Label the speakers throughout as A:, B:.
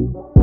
A: you.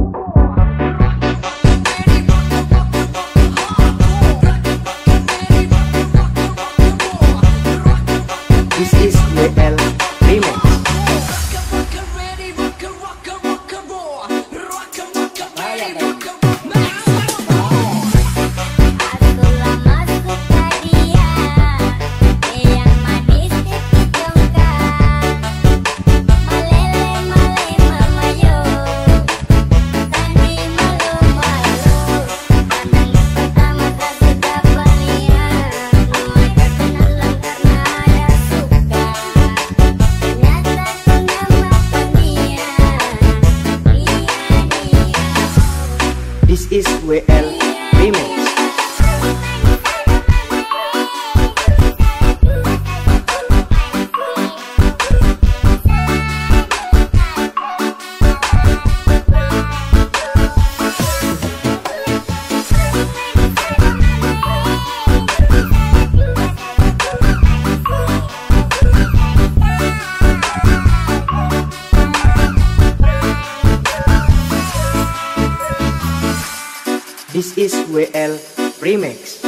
A: This is WL Remix.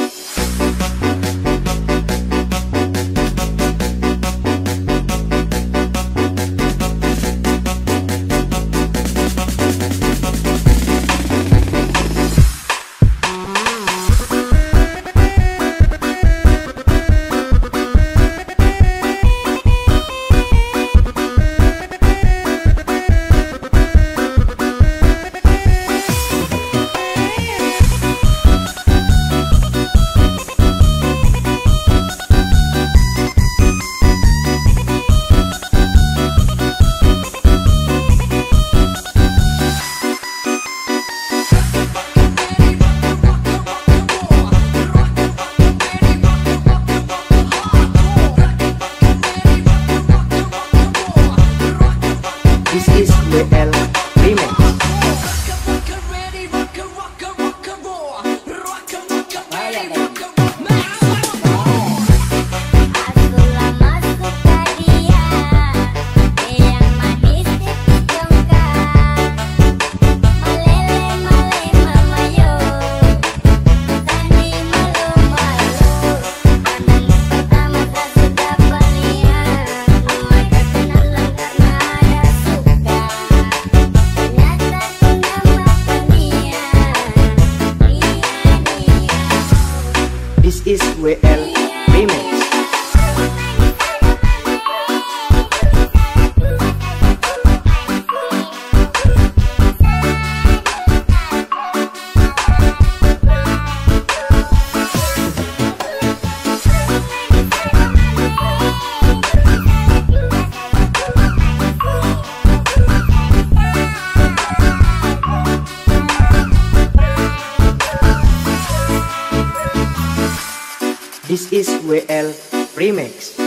A: is WL Remix.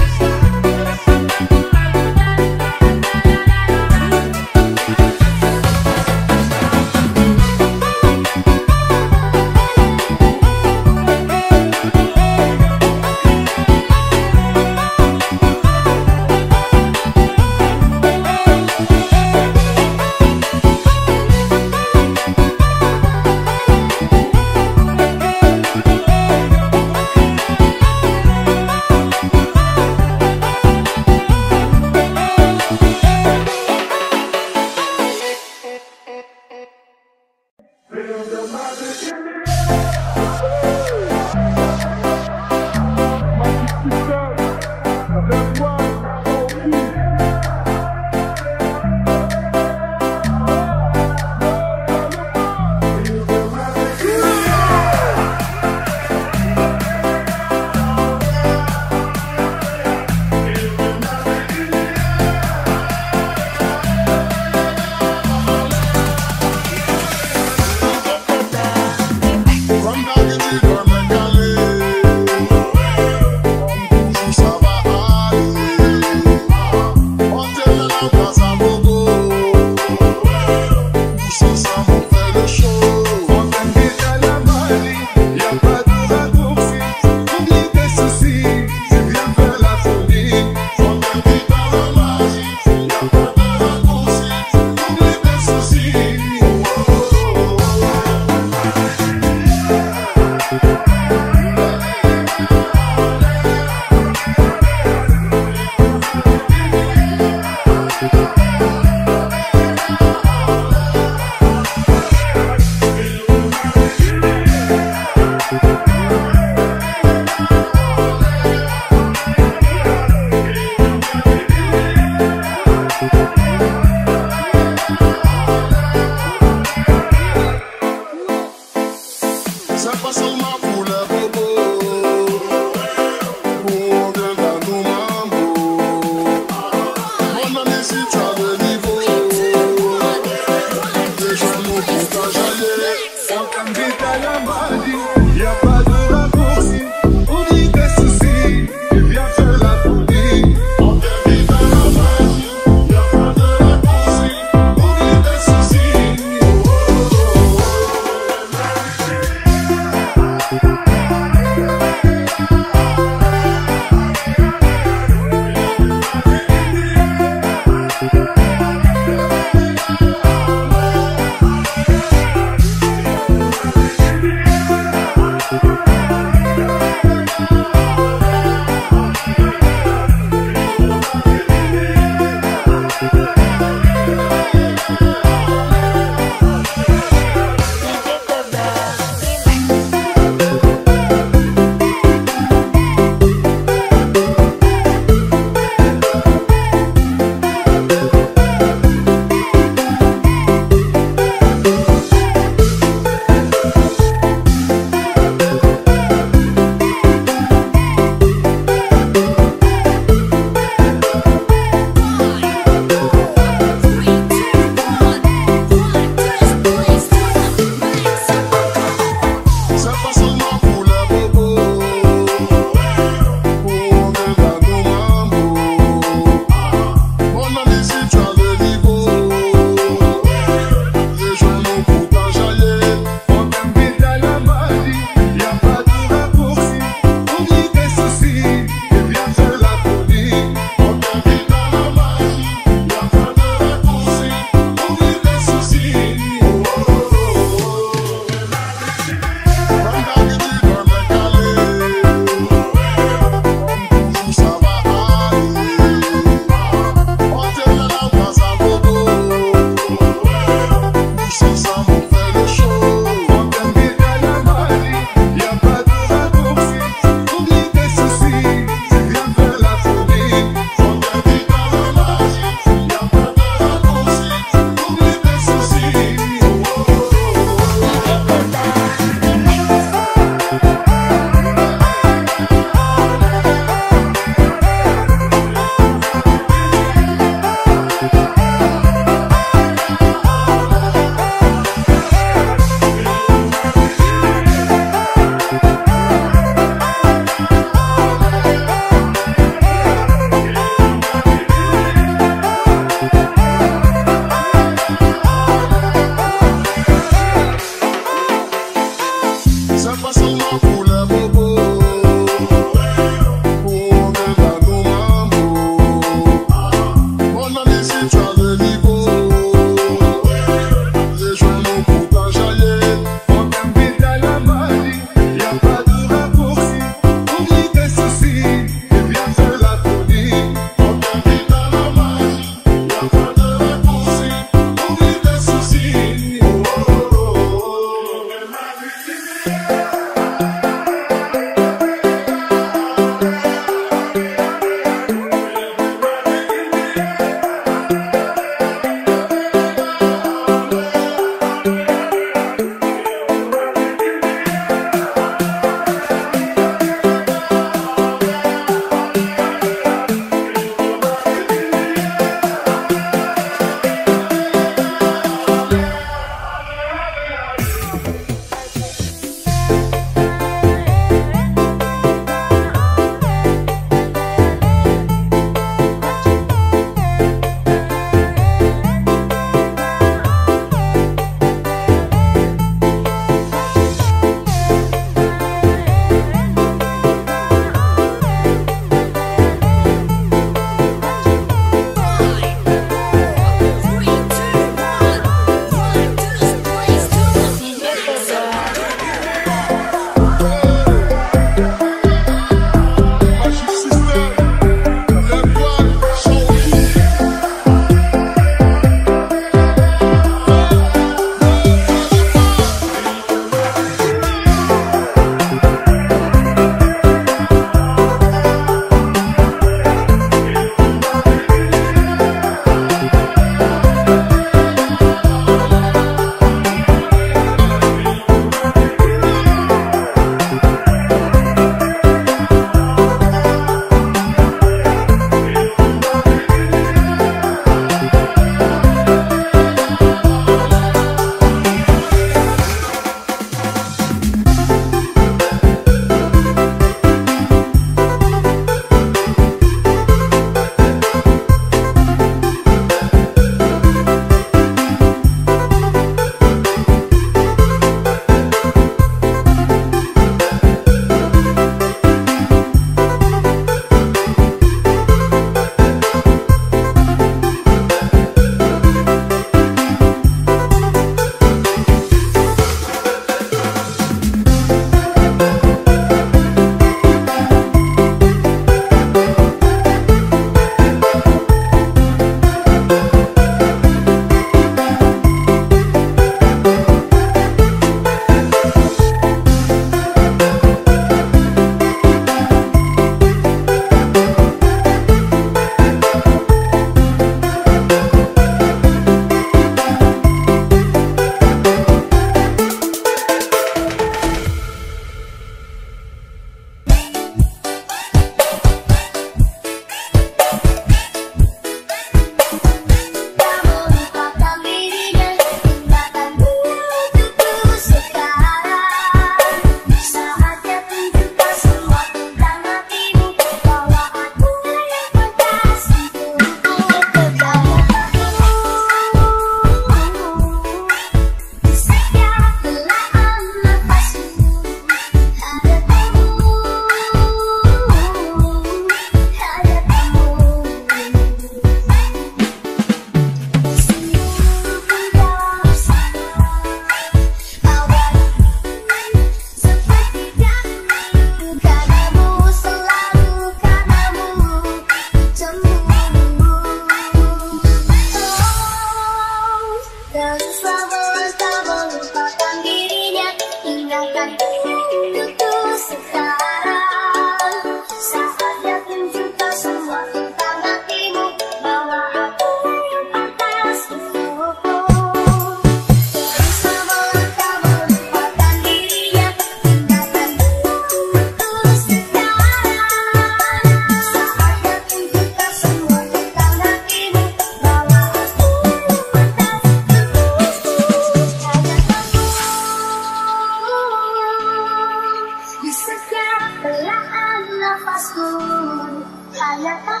A: 卡呀达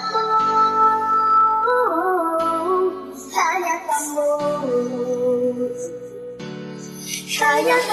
A: 姆，卡呀达姆，卡呀。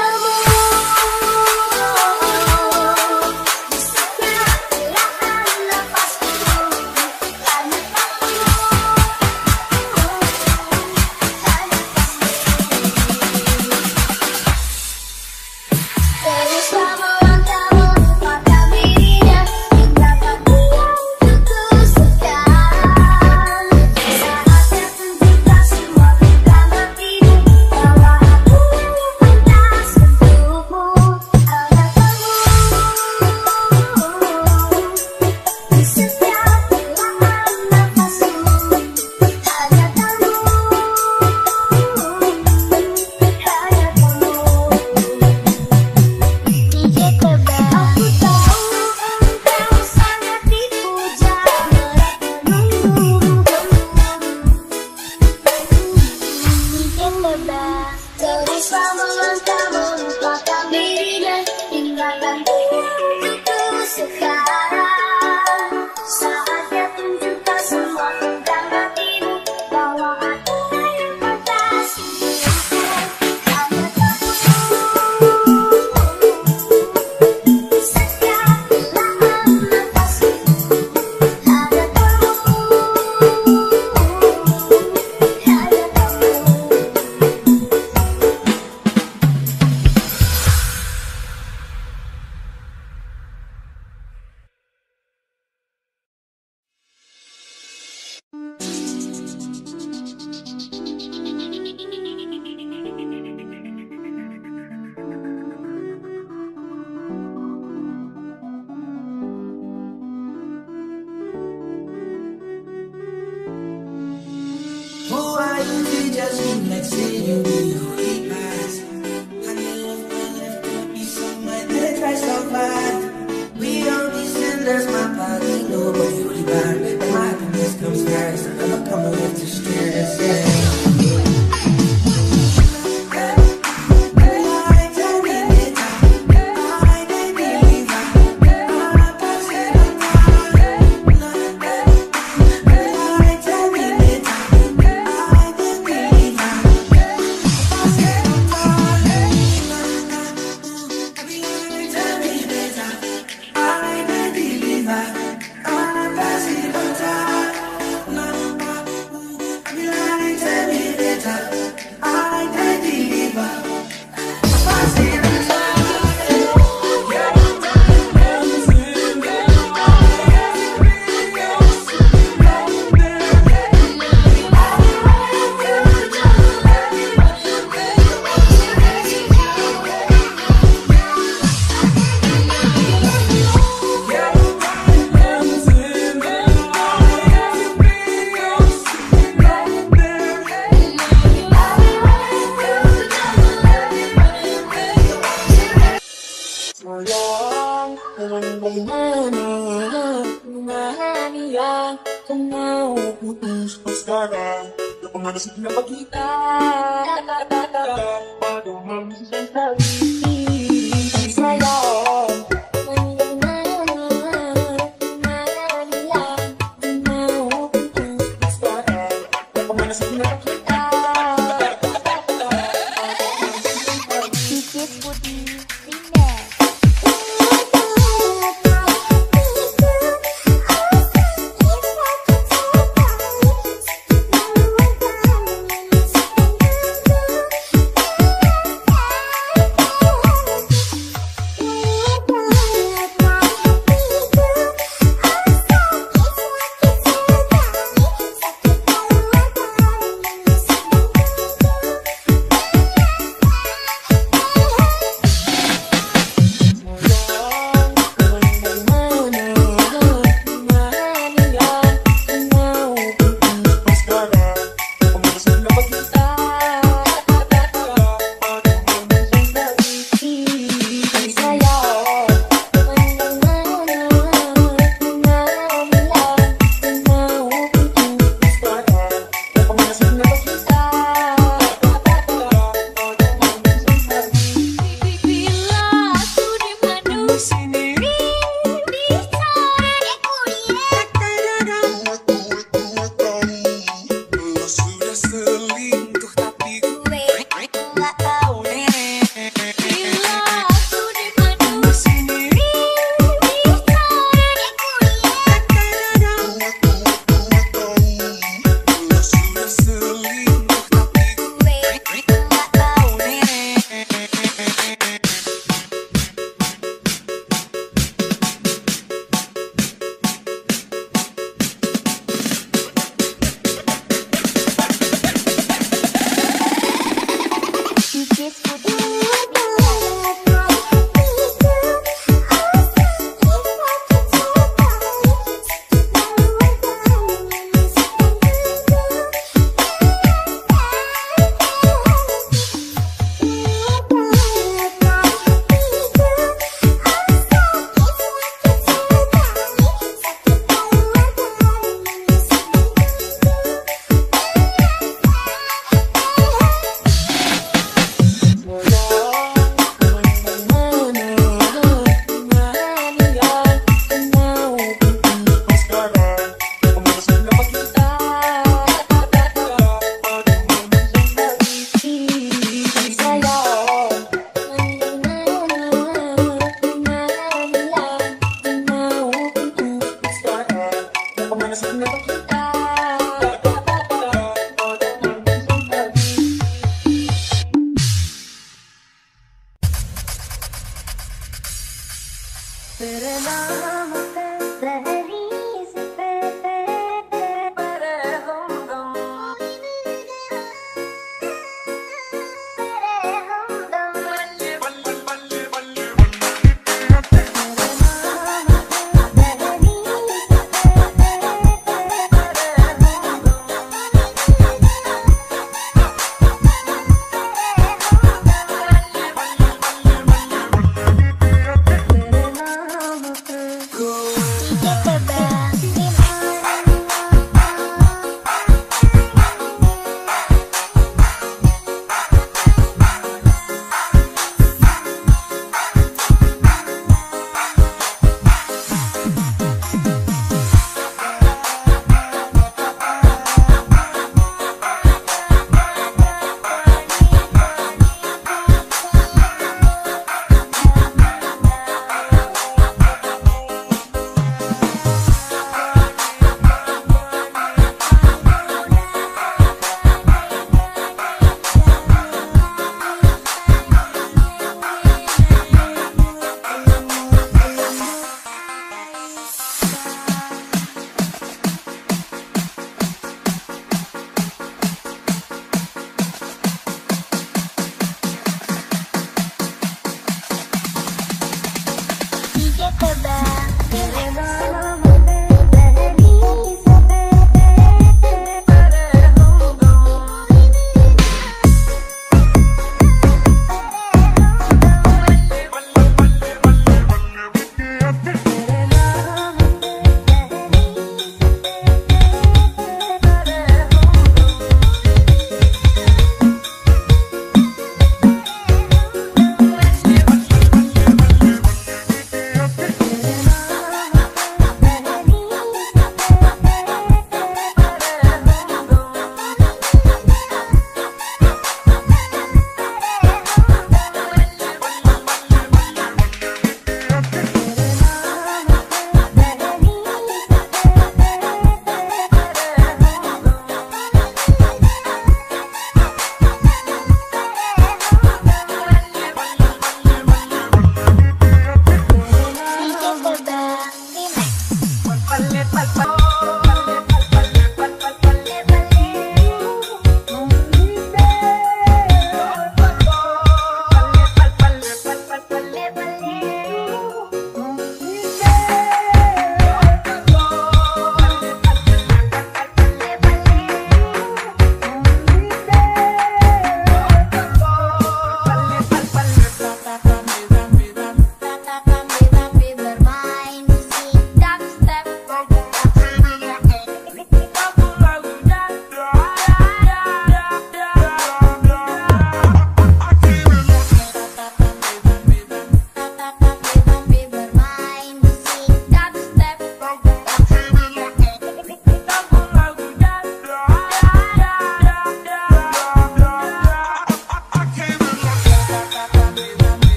A: तेरे नाम